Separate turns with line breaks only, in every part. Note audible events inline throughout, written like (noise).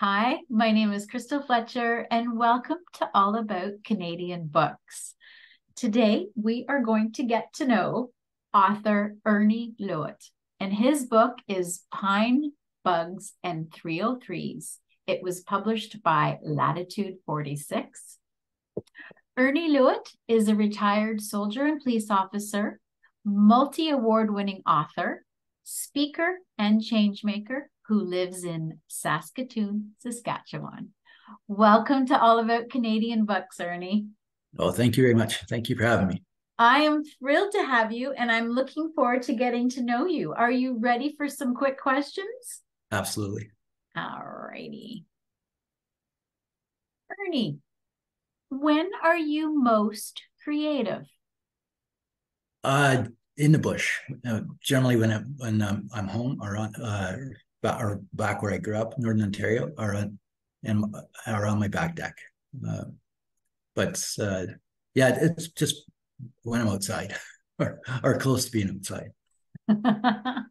Hi, my name is Crystal Fletcher, and welcome to All About Canadian Books. Today, we are going to get to know author Ernie Louttit, and his book is Pine, Bugs, and 303s. It was published by Latitude 46. Ernie Louttit is a retired soldier and police officer, multi award winning author, speaker, and changemaker who lives in Saskatoon, Saskatchewan. Welcome to All About Canadian Books, Ernie.
Oh, thank you very much. Thank you for having me.
I am thrilled to have you, and I'm looking forward to getting to know you. Are you ready for some quick questions?
Absolutely.
All righty. Ernie, when are you most creative?
Uh, in the bush. Uh, generally, when I, when um, I'm home or on uh, or back where I grew up, Northern Ontario, or on and or on my back deck. Uh, but uh, yeah, it's just when I'm outside (laughs) or or close to being outside. (laughs)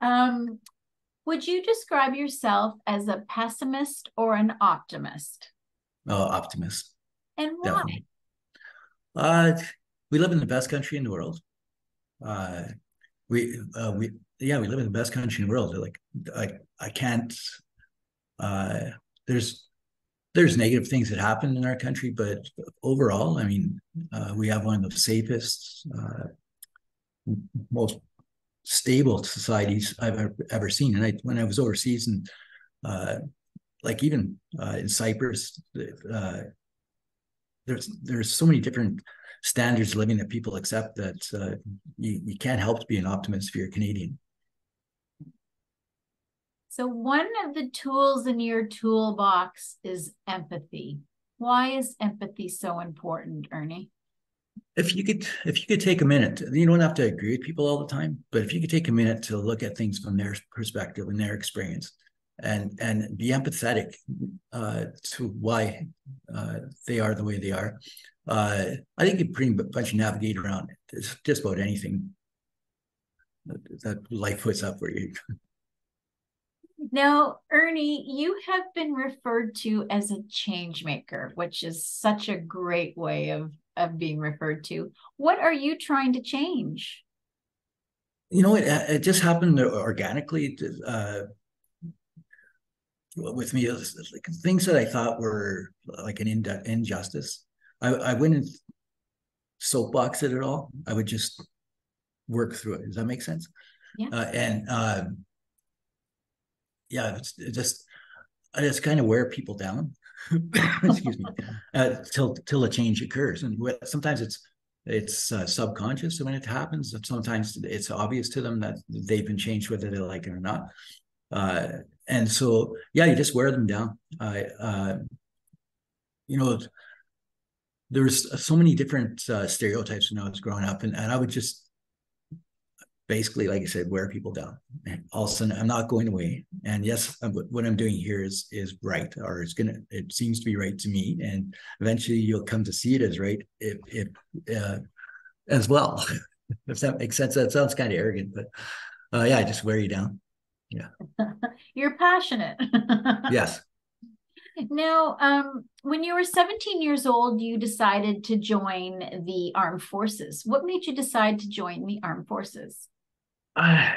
um, would you describe yourself as a pessimist or an optimist?
Oh, optimist.
And why? Definitely.
Uh, we live in the best country in the world. Uh, we uh, we yeah we live in the best country in the world. Like I I can't. Uh, there's there's negative things that happen in our country, but overall, I mean, uh, we have one of the safest, uh, most stable societies I've ever, seen. And I, when I was overseas and uh, like even uh, in Cyprus, uh, there's there's so many different standards of living that people accept that uh, you, you can't help to be an optimist if you're Canadian.
So one of the tools in your toolbox is empathy. Why is empathy so important, Ernie?
If you could if you could take a minute, you don't have to agree with people all the time, but if you could take a minute to look at things from their perspective and their experience, and and be empathetic uh, to why uh, they are the way they are. Uh, I think you pretty much navigate around it. just about anything that life puts up for you.
Now, Ernie, you have been referred to as a change maker, which is such a great way of of being referred to. What are you trying to change?
You know, it, it just happened organically. Uh, with me like things that I thought were like an injustice. I, I wouldn't soapbox it at all. I would just work through it. Does that make sense?
Yeah. Uh,
and uh, yeah, it's it just I just kind of wear people down. (laughs) Excuse me. (laughs) Uh, till till a change occurs, and sometimes it's it's uh, subconscious when it happens. Sometimes it's obvious to them that they've been changed, whether they like it or not. Uh, and so yeah you just wear them down i uh, you know there's so many different uh, stereotypes when i was growing up and, and i would just basically like i said wear people down and all of a sudden i'm not going away and yes what i'm doing here is is right or it's gonna it seems to be right to me and eventually you'll come to see it as right if if uh, as well (laughs) if that makes sense that sounds kind of arrogant but uh, yeah i just wear you down yeah. (laughs)
You're passionate. (laughs)
yes.
Now, um, when you were 17 years old, you decided to join the armed forces. What made you decide to join the armed forces?
I,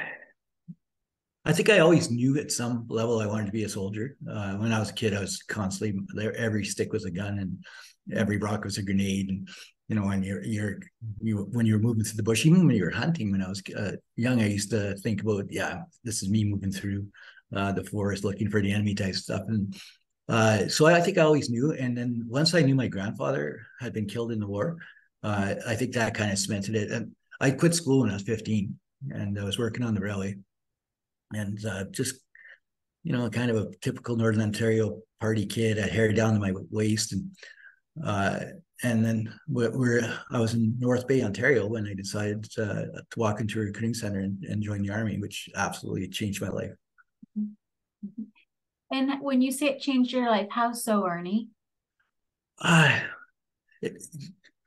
I think I always knew at some level I wanted to be a soldier. Uh, when I was a kid, I was constantly there. Every stick was a gun, and every rock was a grenade. And you know, when you're you're you when you're moving through the bush, even when you were hunting, when I was uh, young, I used to think about, yeah, this is me moving through uh, the forest looking for the enemy type stuff, and uh, so I, I, think I always knew. And then once I knew my grandfather had been killed in the war, uh, I think that kind of cemented it. And I quit school when I was 15, and I was working on the railway, and uh, just you know, kind of a typical Northern Ontario party kid. I had hair down to my waist and uh, and then we're, I was in North Bay, Ontario, when I decided uh, to walk into a recruiting center and, and, join the army, which absolutely changed my life.
Mm-hmm. And when you say it changed your life, how so, Ernie?
Uh, it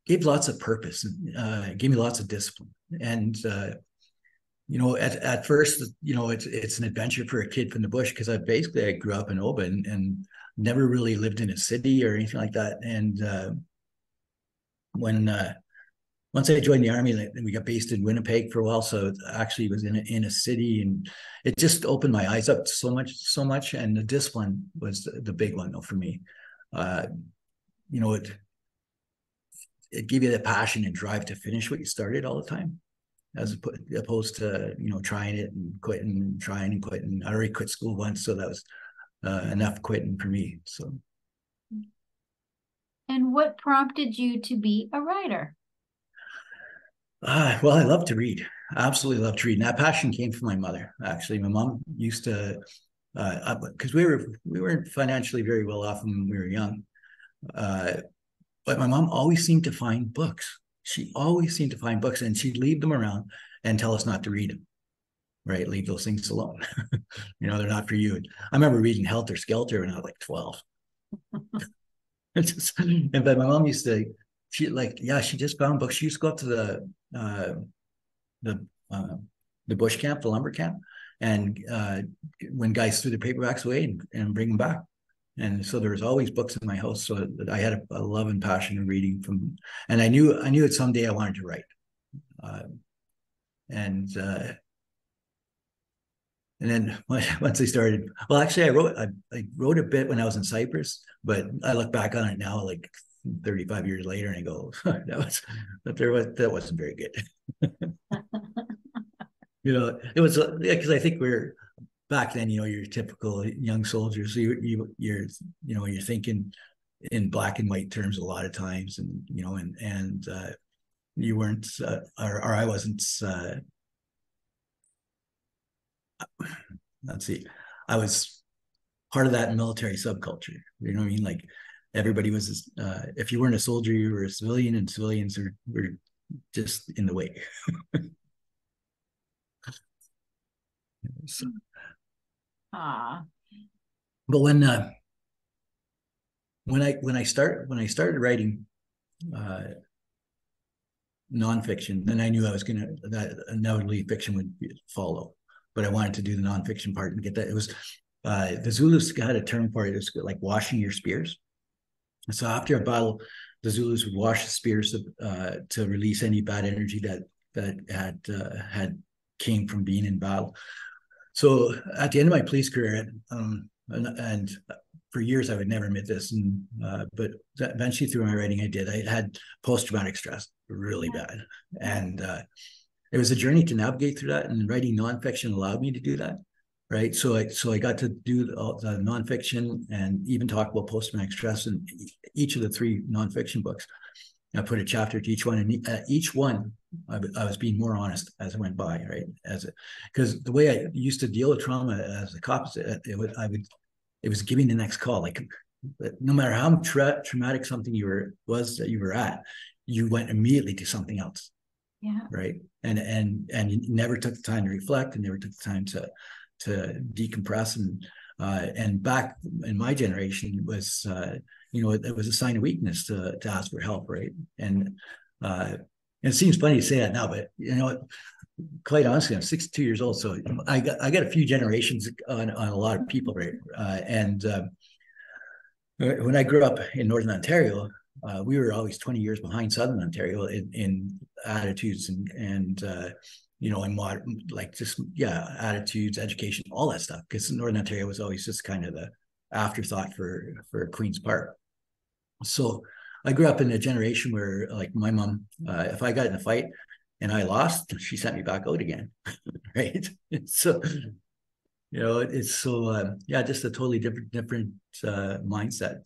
gave lots of purpose. Uh, it gave me lots of discipline, and uh, you know, at, at first, you know, it's it's an adventure for a kid from the bush because I basically I grew up in and, and never really lived in a city or anything like that. And uh, when uh, once I joined the army, we got based in Winnipeg for a while. So actually, was in a, in a city, and it just opened my eyes up so much, so much. And the discipline was the, the big one, though, for me. Uh, you know, it it gave you the passion and drive to finish what you started all the time, as opposed to you know trying it and quitting, and trying and quitting. I already quit school once, so that was uh, enough quitting for me. So.
And what prompted you to be a writer?
Uh, well, I love to read. I absolutely love to read. And that passion came from my mother. Actually, my mom used to, because uh, we were we weren't financially very well off when we were young, uh, but my mom always seemed to find books. She always seemed to find books, and she'd leave them around and tell us not to read them. Right, leave those things alone. (laughs) you know, they're not for you. I remember reading Helter Skelter when I was like twelve. (laughs) just, and but my mom used to she like yeah she just found books she used to go up to the uh the uh, the bush camp the lumber camp and uh when guys threw their paperbacks away and, and bring them back and so there was always books in my house so i had a, a love and passion in reading from and i knew i knew that someday i wanted to write uh, and uh and then (laughs) once I started, well, actually, I wrote I, I, wrote a bit when I was in Cyprus, but I look back on it now, like 35 years later and I go, (laughs) that was that there was that wasn't very good. (laughs) you know, it was because I think we're back then, you know, you're typical young soldiers. So you, you you're you know, you're thinking in black and white terms a lot of times and you know, and and uh you weren't uh, or, or I wasn't uh let's see, I was part of that military subculture. You know what I mean? Like everybody was uh, if you weren't a soldier you were a civilian and civilians are, were just in the way (laughs) so,
Ah.
but when uh, when i when i start when i started writing uh, nonfiction then i knew i was gonna that inevitably fiction would follow but i wanted to do the nonfiction part and get that it was uh, the zulus had a term for it it was like washing your spears so after a battle, the Zulus would wash the spears to, uh, to release any bad energy that that had uh, had came from being in battle. So at the end of my police career, um, and, and, for years I would never admit this, and uh, but eventually through my writing I did. I had post traumatic stress really bad, and uh, it was a journey to navigate through that. And writing nonfiction allowed me to do that right? So I so I got to do the, the nonfiction and even talk about post-traumatic stress in each of the three nonfiction books. I put a chapter to each one, and uh, each one I, I, was being more honest as I went by, right? As it because the way I used to deal with trauma as a cop, it, it would I would it was giving the next call. Like no matter how tra- traumatic something you were was that you were at, you went immediately to something else.
Yeah.
Right. And and and you never took the time to reflect, and never took the time to to decompress and uh, and back in my generation was uh, you know it, it, was a sign of weakness to to ask for help right? And uh, it seems funny to say that now but you know quite honestly I'm 62 years old so I got I got a few generations on, on a lot of people right? Uh, and when I grew up in Northern Ontario uh, we were always 20 years behind Southern Ontario in, in attitudes and and uh, you know, and modern, like just yeah, attitudes, education, all that stuff. Because Northern Ontario was always just kind of the afterthought for for Queens Park. So I grew up in a generation where, like, my mom, uh, if I got in a fight and I lost, (laughs) she sent me back out again, (laughs) right? so you know, it's so uh, yeah, just a totally different different uh, mindset.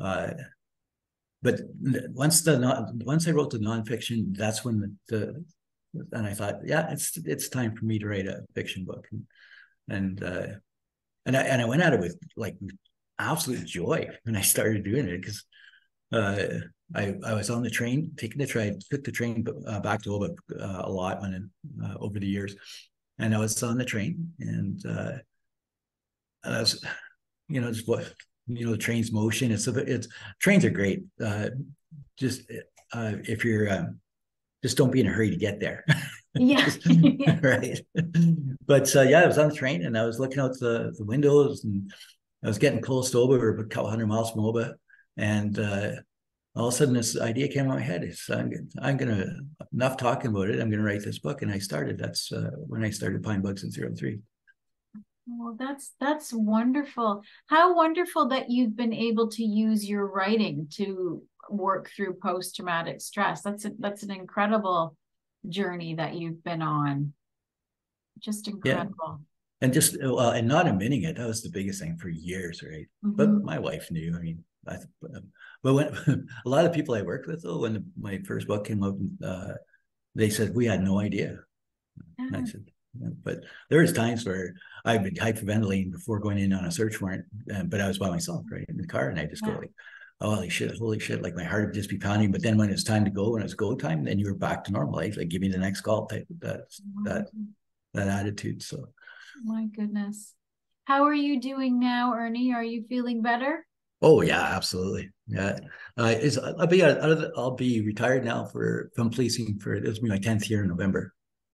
Uh, but once the not once I wrote the nonfiction, that's when the, the and I thought, yeah, it's it's time for me to write a fiction book, and and uh, and I and I went at it with like absolute joy when I started doing it because uh, I I was on the train taking the train, took the train uh, back to Oba uh, a lot when uh, over the years, and I was on the train and uh, and I was, you know, just what you know the train's motion. It's it's trains are great. Just if you're um, just don't be in a hurry to get there
Yeah. (laughs) (laughs)
right. But uh, yeah, I was on the train and I was looking out the, the windows and I was getting close to Oba, a couple hundred miles from Oba. And uh, all of a sudden this idea came in my head. It's, I'm, I'm going to, enough talking about it, I'm going to write this book. And I started. That's uh, when I started Pine Bugs in 03.
Well, that's that's wonderful. How wonderful that you've been able to use your writing to work through post traumatic stress. That's a, that's an incredible journey that you've been on. Just incredible. Yeah.
And just uh, and not admitting it, that was the biggest thing for years, right? Mm-hmm. But my wife knew. I mean, I, but when (laughs) a lot of people I worked with, though, when my first book came out, uh, they said we had no idea. And I said, but there was times where I've been hyperventilating before going in on a search warrant, uh, but I was by myself, right, in the car, and I just yeah. go like, oh, holy shit, holy shit, like my heart would just be pounding. But then when it's time to go, when it's go time, then you were back to normal life, like give me the next call type that that that attitude. So,
my goodness, how are you doing now, Ernie? Are you feeling better?
Oh yeah, absolutely. Yeah, uh, I'll be I'll be retired now for from policing for this will be my tenth year in November.